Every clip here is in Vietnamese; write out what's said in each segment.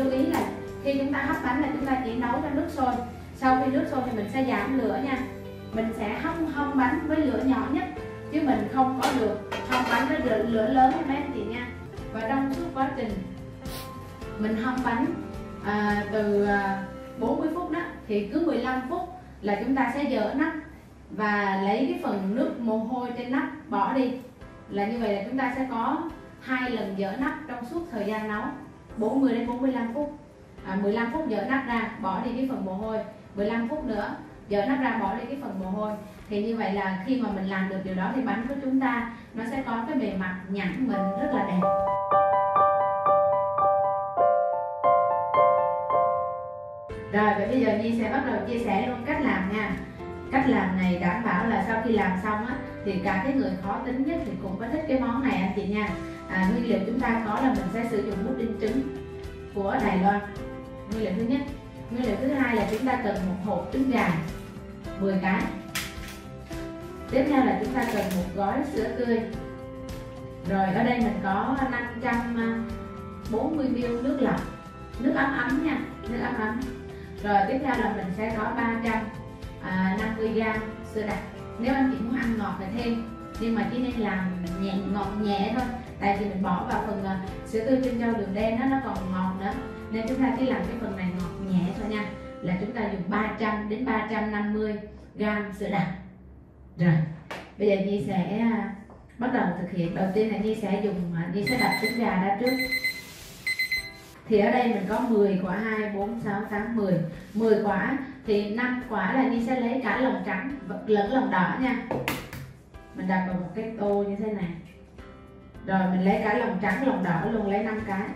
lưu ý là khi chúng ta hấp bánh là chúng ta chỉ nấu cho nước sôi. Sau khi nước sôi thì mình sẽ giảm lửa nha. Mình sẽ hấp hong bánh với lửa nhỏ nhất chứ mình không có được hong bánh với lửa, lửa lớn nha mấy anh chị nha. Và trong suốt quá trình mình hong bánh à, từ à, 40 phút đó thì cứ 15 phút là chúng ta sẽ dỡ nắp và lấy cái phần nước mồ hôi trên nắp bỏ đi. Là như vậy là chúng ta sẽ có hai lần dỡ nắp trong suốt thời gian nấu. 40 đến 45 phút. À, 15 phút dở nắp ra bỏ đi cái phần mồ hôi. 15 phút nữa dở nắp ra bỏ đi cái phần mồ hôi. Thì như vậy là khi mà mình làm được điều đó thì bánh của chúng ta nó sẽ có cái bề mặt nhẵn mịn rất là đẹp. Rồi và bây giờ Nhi sẽ bắt đầu chia sẻ luôn cách làm nha. Cách làm này đảm bảo là sau khi làm xong á thì cả cái người khó tính nhất thì cũng có thích cái món này anh chị nha à, nguyên liệu chúng ta có là mình sẽ sử dụng bút đinh trứng của Đài Loan. Nguyên liệu thứ nhất. Nguyên liệu thứ hai là chúng ta cần một hộp trứng gà 10 cái. Tiếp theo là chúng ta cần một gói sữa tươi. Rồi ở đây mình có 540 à, ml nước lọc. Nước ấm ấm nha nước ấm ấm. Rồi tiếp theo là mình sẽ có 350 à, g sữa đặc. Nếu anh chị muốn ăn ngọt thì thêm nhưng mà chỉ nên làm nhẹ ngọt nhẹ thôi tại vì mình bỏ vào phần uh, sữa tươi trên rau đường đen đó nó còn ngọt nữa. Nên chúng ta chỉ làm cái phần này ngọt nhẹ thôi nha. Là chúng ta dùng 300 đến 350 gram sữa đặc. Rồi bây giờ Nhi sẽ uh, bắt đầu thực hiện. Đầu tiên là Nhi sẽ dùng uh, Nhi sẽ đập trứng gà ra trước. Thì ở đây mình có 10 quả 2, 4, 6, 8, 10 10 quả thì 5 quả là Nhi sẽ lấy cả lòng trắng lẫn lòng đỏ nha. Mình đặt vào một cái tô như thế này rồi mình lấy cả lòng trắng lòng đỏ luôn lấy 5 cái.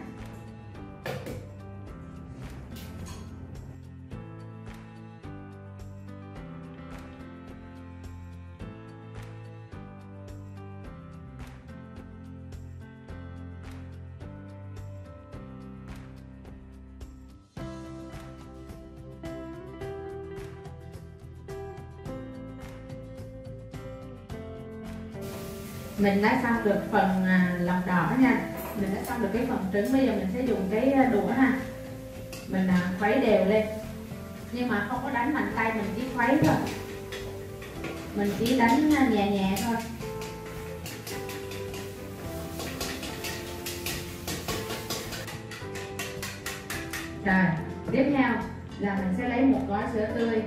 Mình đã xong được phần à, lòng đỏ nha. Mình đã xong được cái phần trứng. Bây giờ mình sẽ dùng cái à, đũa ha. Mình à, khuấy đều lên. Nhưng mà không có đánh mạnh tay, mình chỉ khuấy thôi. Mình chỉ đánh nhẹ nhẹ thôi. Rồi, tiếp theo là mình sẽ lấy một gói sữa tươi.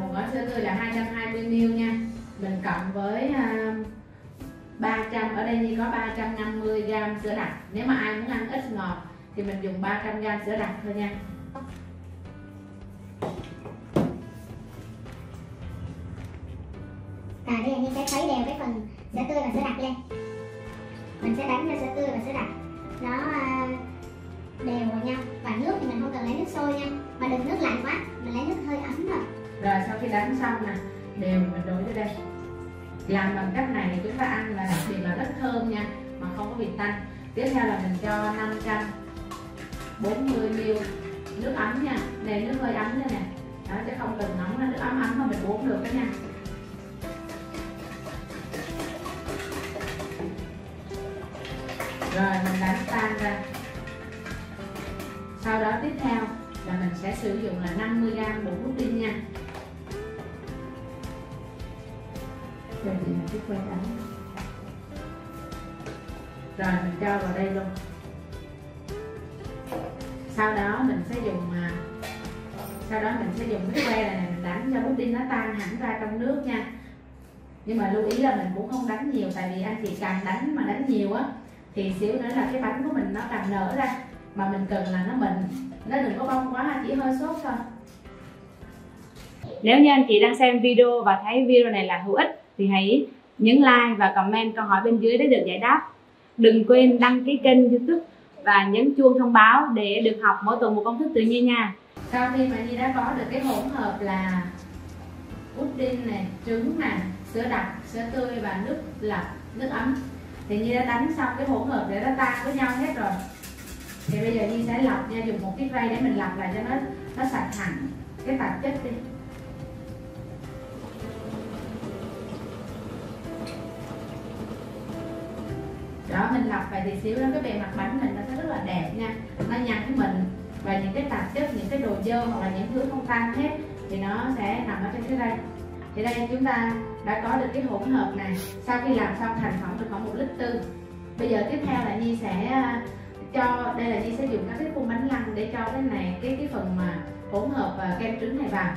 Một gói sữa tươi là 220 ml nha. Mình cộng với 300 ở đây như có 350 g sữa đặc. Nếu mà ai muốn ăn ít ngọt thì mình dùng 300 g sữa đặc thôi nha. À bây giờ như sẽ khuấy đều cái phần sữa tươi và sữa đặc lên. Mình sẽ đánh cho sữa tươi và sữa đặc. Nó à, đều vào nhau. Và nước thì mình không cần lấy nước sôi nha. Mà đừng nước lạnh quá mình lấy nước hơi ấm thôi. Rồi sau khi đánh xong nè đều mình đổ vô đây làm bằng cách này chúng ta ăn là đặc biệt là rất thơm nha, mà không có vị tanh. Tiếp theo là mình cho 540 ml nước ấm nha này nước hơi ấm nha nè. Đó, chứ không cần nóng là nước ấm ấm mà mình uống được đó nha. Rồi, mình đánh tan ra. Sau đó tiếp theo là mình sẽ sử dụng là 50 g bột pudding nha. Rồi chị mình chiếc quay đánh rồi mình cho vào đây luôn. Sau đó mình sẽ dùng mà sau đó mình sẽ dùng cái que này, mình đánh cho bút nó tan hẳn ra trong nước nha. Nhưng mà lưu ý là mình cũng không đánh nhiều tại vì anh chị càng đánh mà đánh nhiều á thì xíu nữa là cái bánh của mình nó càng nở ra. Mà mình cần là nó mịn nó đừng có bông quá chỉ hơi sốt thôi. Nếu như anh chị đang xem video và thấy video này là hữu ích thì hãy nhấn like và comment câu hỏi bên dưới để được giải đáp. Đừng quên đăng ký kênh youtube và nhấn chuông thông báo để được học mỗi tuần một công thức tự nhiên nha. Sau khi mà Nhi đã có được cái hỗn hợp là pudding này trứng này sữa đặc, sữa tươi và nước lọc, nước ấm, thì Nhi đã đánh xong cái hỗn hợp để nó tan với nhau hết rồi. Thì bây giờ Nhi sẽ lọc nha, dùng một cái rây để mình lọc lại cho nó nó sạch hẳn cái tạp chất đi. Mình lọc vài thì xíu đó, cái bề mặt bánh mình nó sẽ rất là đẹp nha. Nó nhắn mình và những cái tạp chất, những cái đồ dơ hoặc là những thứ không tan hết thì nó sẽ nằm ở trên cái đây thì đây, chúng ta đã có được cái hỗn hợp này. Sau khi làm xong thành phẩm được khoảng một lít tư. Bây giờ tiếp theo là nhi sẽ à, cho, đây là nhi sẽ dùng các cái khuôn bánh lăng để cho cái này, cái cái phần mà hỗn hợp và kem trứng này vào.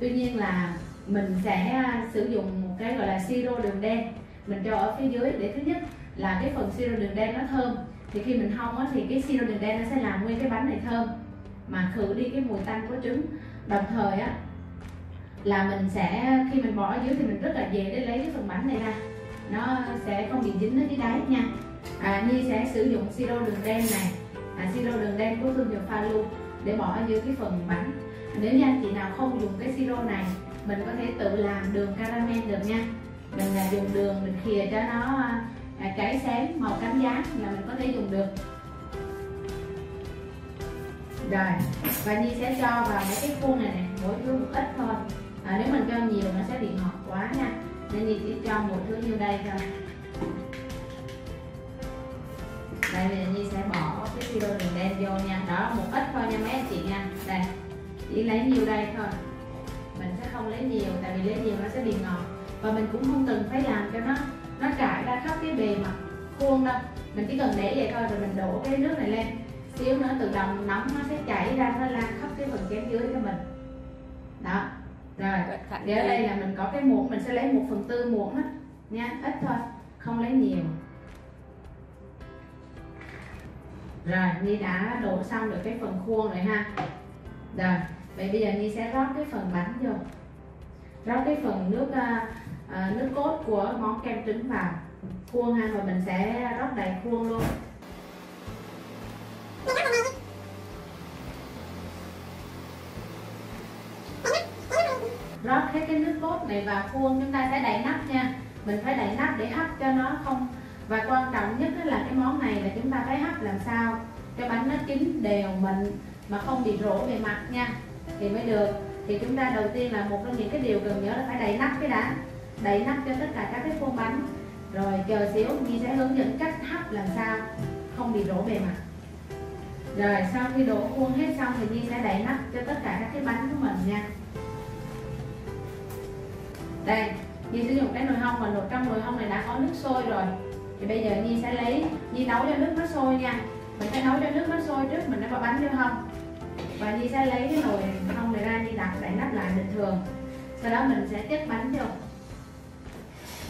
Tuy nhiên là mình sẽ à, sử dụng một cái gọi là siro đường đen. Mình cho ở phía dưới để thứ nhất là cái phần siro đường đen nó thơm. Thì khi mình hong á, thì cái siro đường đen nó sẽ làm nguyên cái bánh này thơm mà khử đi cái mùi tanh của trứng. Đồng thời á là mình sẽ khi mình bỏ ở dưới thì mình rất là dễ để lấy cái phần bánh này ra. Nó sẽ không bị dính ở dưới đáy nha. À, Nhi sẽ sử dụng siro đường đen này à, siro đường đen của thương hiệu pha luôn để bỏ ở dưới cái phần bánh. Nếu như anh chị nào không dùng cái siro này mình có thể tự làm đường caramel được nha. Mình là dùng đường mình khìa cho nó cháy sáng màu cánh giá là mình có thể dùng được. Rồi và Nhi sẽ cho vào mấy cái khuôn này này mỗi thứ một ít thôi. À, nếu mình cho nhiều nó sẽ bị ngọt quá nha. Nên Nhi chỉ cho một thứ như đây thôi. Đây thì Nhi sẽ bỏ cái siro đường đen vô nha. Đó một ít thôi nha mấy anh chị nha. Đây chỉ lấy nhiều đây thôi. Mình sẽ không lấy nhiều tại vì lấy nhiều nó sẽ bị ngọt. Và mình cũng không cần phải làm cho nó nó trải ra khắp cái bề mặt khuôn đâu mình chỉ cần để vậy thôi rồi mình đổ cái nước này lên. Xíu nữa tự động nóng nó sẽ chảy ra nó lan khắp cái phần kém dưới cho mình. Đó. Rồi để ở đây là mình có cái muỗng mình sẽ lấy một phần tư muỗng đó nha ít thôi không lấy nhiều. Rồi Nhi đã đổ xong được cái phần khuôn rồi ha. Rồi vậy bây giờ Nhi sẽ rót cái phần bánh vô. Rót cái phần nước uh, nước cốt của món kem trứng vào khuôn ha và mình sẽ rót đầy khuôn luôn. Rót hết cái nước cốt này vào khuôn chúng ta sẽ đậy nắp nha. Mình phải đậy nắp để hấp cho nó không. Và quan trọng nhất là cái món này là chúng ta phải hấp làm sao cho bánh nó chín đều mịn mà không bị rỗ bề mặt nha. Thì mới được. Thì chúng ta đầu tiên là một trong những cái điều cần nhớ là phải đậy nắp cái đã đậy nắp cho tất cả các cái khuôn bánh. Rồi chờ xíu, Nhi sẽ hướng dẫn cách hấp làm sao không bị đổ bề mặt. Rồi sau khi đổ khuôn hết xong thì Nhi sẽ đậy nắp cho tất cả các cái bánh của mình nha. Đây, Nhi sử dụng cái nồi hông và nồi trong nồi hông này đã có nước sôi rồi. Thì bây giờ Nhi sẽ lấy, Nhi nấu cho nước nó sôi nha. Mình phải nấu cho nước nó sôi trước mình mới bỏ bánh vô hông. Và Nhi sẽ lấy cái nồi hông này ra, Nhi đặt đậy nắp lại bình thường. Sau đó mình sẽ chất bánh vô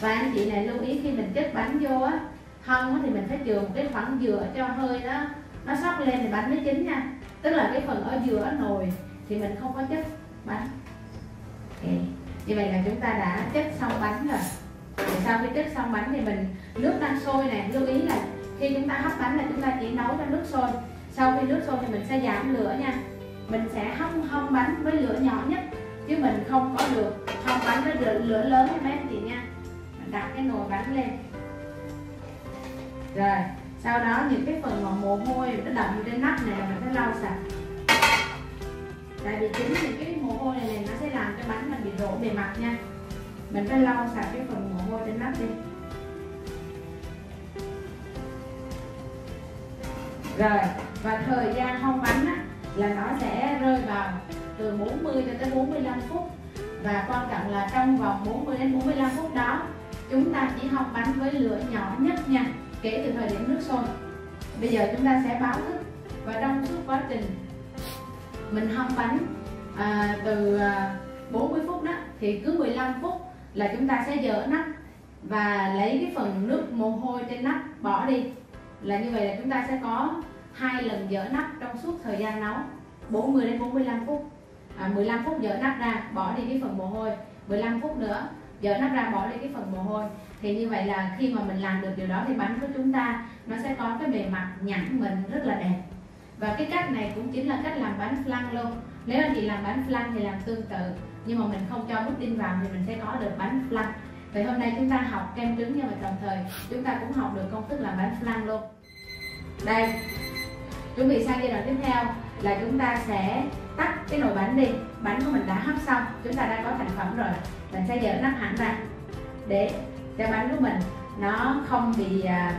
và anh chị này lưu ý khi mình chất bánh vô á hông thì mình phải chừa một cái khoảng dừa cho hơi đó nó sắp lên thì bánh mới chín nha. Tức là cái phần ở giữa nồi thì mình không có chất bánh. Okay. như vậy là chúng ta đã chất xong bánh rồi. Thì sau khi chất xong bánh thì mình nước đang sôi này lưu ý là khi chúng ta hấp bánh là chúng ta chỉ nấu cho nước sôi. Sau khi nước sôi thì mình sẽ giảm lửa nha. Mình sẽ hâm hâm bánh với lửa nhỏ nhất chứ mình không có được hâm bánh với lửa, lửa lớn nha mấy anh chị nha đặt cái nồi bánh lên. Rồi sau đó những cái phần mà mồ hôi nó đậm trên nắp này là mình phải lau sạch. Tại vì chính những cái mồ hôi này, này nó sẽ làm cho bánh mình bị đổ bề mặt nha. Mình phải lau sạch cái phần mồ hôi trên nắp đi. Rồi và thời gian hong bánh á, là nó sẽ rơi vào từ 40 cho tới 45 phút. Và quan trọng là trong vòng 40 đến 45 phút đó chúng ta chỉ học bánh với lửa nhỏ nhất nha kể từ thời điểm nước sôi. Bây giờ chúng ta sẽ báo thức và trong suốt quá trình mình hâm bánh à, từ à, 40 phút đó thì cứ 15 phút là chúng ta sẽ dỡ nắp và lấy cái phần nước mồ hôi trên nắp bỏ đi. Là như vậy là chúng ta sẽ có hai lần dỡ nắp trong suốt thời gian nấu 40 đến 45 phút. À, 15 phút dỡ nắp ra bỏ đi cái phần mồ hôi. 15 phút nữa dỡ nắp ra bỏ đi cái phần mồ hôi. Thì như vậy là khi mà mình làm được điều đó thì bánh của chúng ta nó sẽ có cái bề mặt nhẵn mịn rất là đẹp. Và cái cách này cũng chính là cách làm bánh flan luôn. Nếu anh chị làm bánh flan thì làm tương tự, nhưng mà mình không cho pudding vào thì mình sẽ có được bánh flan. Vậy hôm nay chúng ta học kem trứng nhưng mà đồng thời chúng ta cũng học được công thức làm bánh flan luôn. Đây, chuẩn bị sang giai đoạn tiếp theo là chúng ta sẽ tắt cái nồi bánh đi. Bánh của mình đã hấp xong, chúng ta đã có thành phẩm rồi mình sẽ dỡ nắp hẳn ra. Để cho bánh của mình nó không bị à,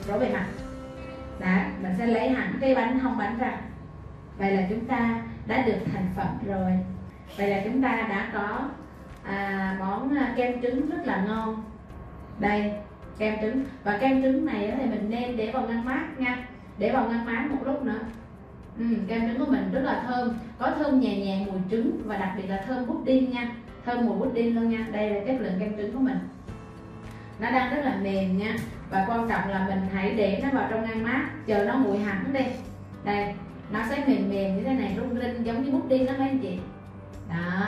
uh, rỗ bề mặt. Đó mình sẽ lấy hẳn cái bánh hông bánh ra. Vậy là chúng ta đã được thành phẩm rồi. Vậy là chúng ta đã có à, món à, kem trứng rất là ngon. Đây kem trứng. Và kem trứng này thì mình nên để vào ngăn mát nha. Để vào ngăn mát một lúc nữa. Ừ, kem trứng của mình rất là thơm. Có thơm nhẹ nhẹ mùi trứng và đặc biệt là thơm pudding nha thơm mùi pudding luôn nha. Đây là chất lượng kem trứng của mình. Nó đang rất là mềm nha. Và quan trọng là mình hãy để nó vào trong ngăn mát. Chờ nó nguội hẳn đi. Đây, nó sẽ mềm mềm như thế này. Rung rinh giống như pudding đó mấy anh chị. Đó.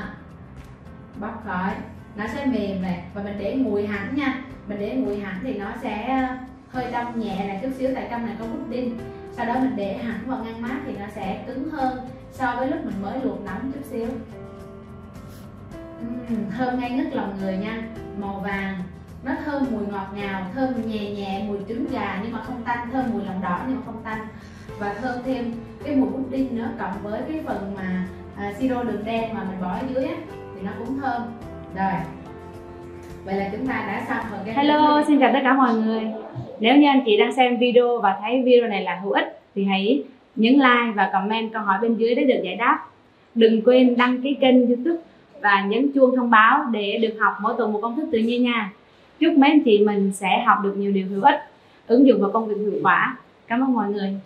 Bóc khỏi. Nó sẽ mềm này. Và mình để nguội hẳn nha. Mình để nguội hẳn thì nó sẽ ờ, hơi đông nhẹ này chút xíu tại trong này có pudding sau đó mình để hẳn vào ngăn mát thì nó sẽ cứng hơn so với lúc mình mới luộc nóng chút xíu uhm, thơm ngay ngất lòng người nha. Màu vàng nó thơm mùi ngọt ngào thơm nhẹ nhẹ mùi trứng gà nhưng mà không tanh thơm mùi lòng đỏ nhưng mà không tanh. Và thơm thêm cái mùi pudding nữa cộng với cái phần mà à, siro đường đen mà mình bỏ ở dưới á thì nó cũng thơm. Rồi vậy là chúng ta đã xong phần cái Hello, xin chào tất cả mọi người. Nếu như anh chị đang xem video và thấy video này là hữu ích thì hãy nhấn like và comment câu hỏi bên dưới để được giải đáp. Đừng quên đăng ký kênh youtube và nhấn chuông thông báo để được học mỗi tuần một công thức tự nhiên nha. Chúc mấy anh chị mình sẽ học được nhiều điều hữu ích. Ứng dụng vào công việc hiệu quả. Cảm ơn mọi người.